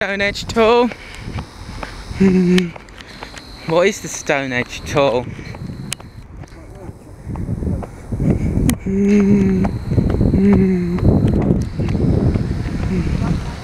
Stone Edge Tour. what is the Stone Edge Tour?